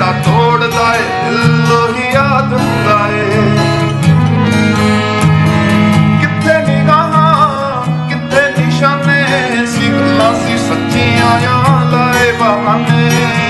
ਜਿਹੜਾ ਤੋੜਦਾ ਏ ਦਿਲੋਂ ਹੀ ਯਾਦ ਹੁੰਦਾ ਏ ਕਿੱਥੇ ਨਿਗਾਹਾਂ, ਕਿੱਥੇ ਨਿਸ਼ਾਨੇ ਸੀ ਗੱਲਾਂ ਸੀ ਸੱਚੀਆਂ ਯਾਦ ਲਾਏ ਬਹਾਨੇ।